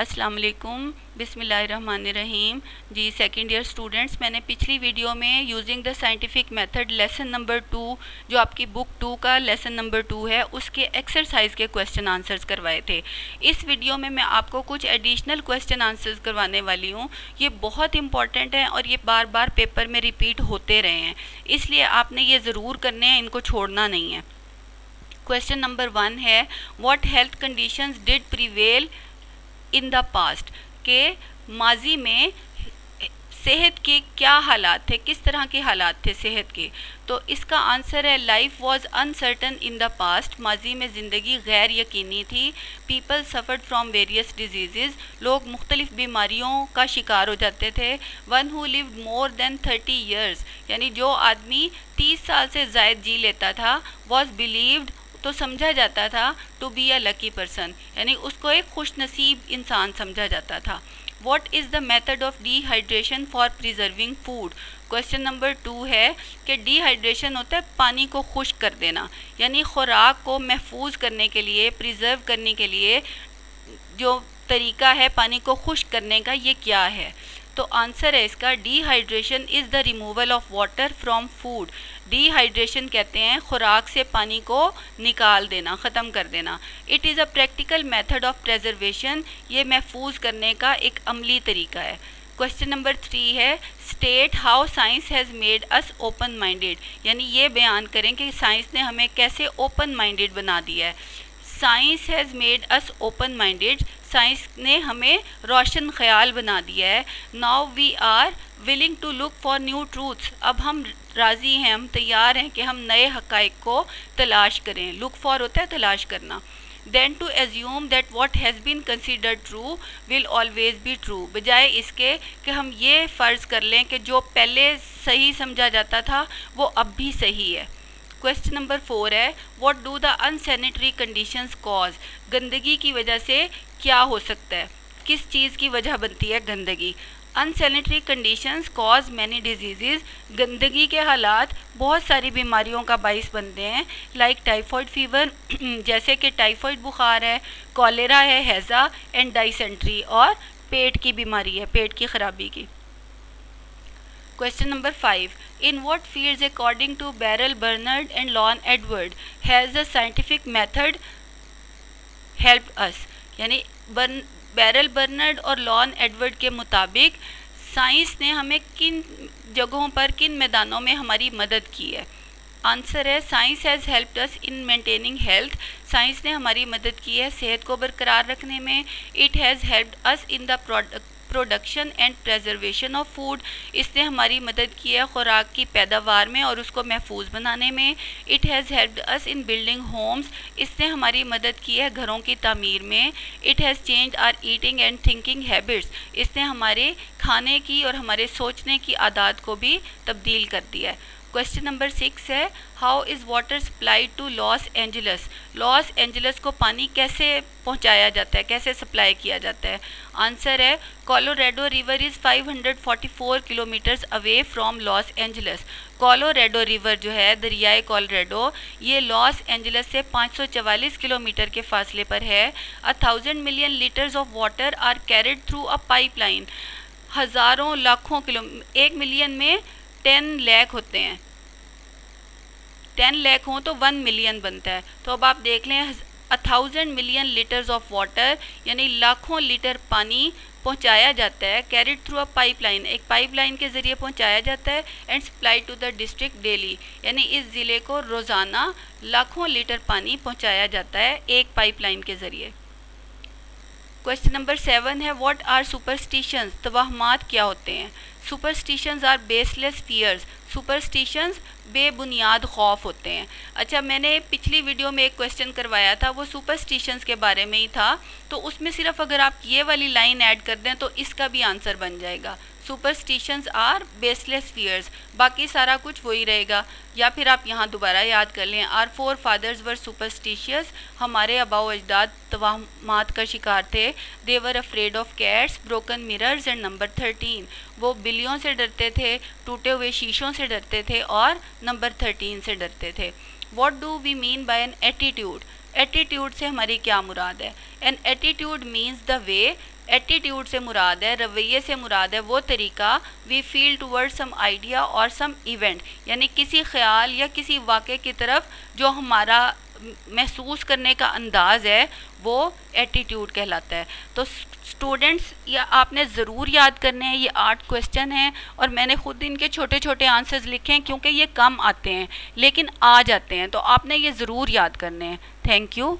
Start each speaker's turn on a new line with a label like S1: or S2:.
S1: अस्सलाम वालेकुम बिस्मिल्लाहिर्रहमानिर्रहीम। जी सेकंड ईयर स्टूडेंट्स मैंने पिछली वीडियो में using the scientific method lesson number two जो आपकी बुक टू का लेसन नंबर टू है, उसके एक्सरसाइज के क्वेश्चन आंसर्स करवाए थे। इस वीडियो में मैं आपको कुछ एडिशनल क्वेश्चन आंसर्स करवाने वाली हूँ। ये बहुत इंपॉर्टेंट हैं और ये बार बार पेपर में रिपीट होते रहे हैं। इसलिए आपने ये ज़रूर करने हैं, इनको छोड़ना नहीं है। क्वेश्चन नंबर वन है what health conditions did prevail in the past के माजी में सेहत के क्या हालात थे, किस तरह के हालात थे सेहत के? तो इसका आंसर है life was uncertain in the past माजी में ज़िंदगी गैर यकीनी थी। People suffered from various diseases लोग मुख्तलिफ़ बीमारियों का शिकार हो जाते थे। One who live more than thirty years यानी जो आदमी तीस साल से जायद जी लेता था वॉज़ बिलीव्ड तो समझा जाता था to be a lucky person यानी उसको एक खुश नसीब इंसान समझा जाता था। What is the method of dehydration for preserving food question number two है कि डिहाइड्रेशन होता है पानी को खुश कर देना। यानी खुराक को महफूज करने के लिए प्रिजर्व करने के लिए जो तरीका है पानी को खुश करने का, ये क्या है? तो आंसर है इसका dehydration is the removal of water from food dehydration कहते हैं खुराक से पानी को निकाल देना, ख़त्म कर देना। It is a practical method of preservation ये महफूज करने का एक अमली तरीका है। क्वेश्चन नंबर थ्री है state how science has made us open minded यानी ये बयान करें कि साइंस ने हमें कैसे ओपन माइंडेड बना दिया है। Science has made us open minded science ने हमें रोशन ख्याल बना दिया है। Now we are willing to look for new truths अब हम राज़ी हैं, हम तैयार हैं कि हम नए हकाइक को तलाश करें। लुक फॉर होता है तलाश करना। Than to assume that what has been considered true will always be true बजाय इसके कि हम ये फ़र्ज़ कर लें कि जो पहले सही समझा जाता था, वो अब भी सही है। क्वेश्चन नंबर फोर है what do the unsanitary conditions cause गंदगी की वजह से क्या हो सकता है? किस चीज़ की वजह बनती है गंदगी? Unsanitary conditions cause many diseases गंदगी के हालात बहुत सारी बीमारियों का बाइस बनते हैं लाइक टाइफॉइड फीवर जैसे कि टाइफॉइड बुखार है कॉलेरा है हैज़ा एंड डाइसेंट्री और पेट की बीमारी है, पेट की ख़राबी की। Question number 5. In what fields, according to Beryl Bernard and Lon Edward has the scientific method helped us? यानी बर्न बैरल बर्नर्ड और लॉन एडवर्ड के मुताबिक साइंस ने हमें किन जगहों पर, किन मैदानों में हमारी मदद की है आंसर है science has helped us in maintaining health science ने हमारी मदद की है सेहत को बरकरार रखने में it has helped us in the product production and preservation of food इसने हमारी मदद की है खुराक की पैदावार में और उसको महफूज बनाने में। It has help us in building homes इसने हमारी मदद की है घरों की तमीर में। It has change our eating and thinking habits इसने हमारे खाने की और हमारे सोचने की आदात को भी तब्दील कर दिया है। क्वेश्चन नंबर सिक्स है how is water supply to Los Angeles Los Angeles को पानी कैसे पहुँचाया जाता है, कैसे सप्लाई किया जाता है? आंसर है Colorado river is 544 kilometres away from Los Angeles Colorado river जो है, दरियाए कोलोरेडो ये लॉस एंजलस से 544 किलोमीटर के फासले पर है। A thousand million litres of water are carried through a pipeline हज़ारों लाखों किलो, एक मिलियन में टेन लैख होते हैं। टेन लैख हों तो वन मिलियन बनता है। तो अब आप देख लें a thousand million litres of water यानी लाखों लीटर पानी पहुँचाया जाता है कैरिड थ्रू अ पाइपलाइन एक पाइपलाइन के ज़रिए पहुँचाया जाता है and supply to the district daily यानी इस ज़िले को रोज़ाना लाखों लीटर पानी पहुँचाया जाता है एक पाइपलाइन के ज़रिए। क्वेश्चन नंबर सेवन है व्हाट आर सुपरस्टिशंस तवाहमात क्या होते हैं? Superstitions are baseless fears superstitions बेबुनियाद खौफ होते हैं। अच्छा मैंने पिछली वीडियो में एक क्वेश्चन करवाया था, वो सुपरस्टिशंस के बारे में ही था। तो उसमें सिर्फ़ अगर आप ये वाली लाइन ऐड कर दें तो इसका भी आंसर बन जाएगा। सुपरस्टिशंस आर बेसलेस फियर्स बाकी सारा कुछ वही रहेगा। या फिर आप यहाँ दोबारा याद कर लें our forefathers were superstitious हमारे अबाउ अजदाद तवाहमात का शिकार थे। They were afraid of cats broken mirrors and number thirteen वो बिल्लियों से डरते थे, टूटे हुए शीशों से डरते थे और नंबर थर्टीन से डरते थे। What do we mean by an attitude attitude से हमारी क्या मुराद है? An attitude means the way attitude से मुराद है, रवैये से मुराद है, वो तरीका we feel toward some idea और सम इवेंट यानी किसी ख्याल या किसी वाक़े की तरफ़ जो हमारा महसूस करने का अंदाज़ है, वो एटीट्यूड कहलाता है। तो स्टूडेंट्स या आपने ज़रूर याद करने हैं, ये आठ क्वेश्चन हैं, और मैंने ख़ुद इनके छोटे छोटे आंसर्स लिखे हैं, क्योंकि ये कम आते हैं, लेकिन आ जाते हैं तो आपने ये ज़रूर याद करने हैं। Thank you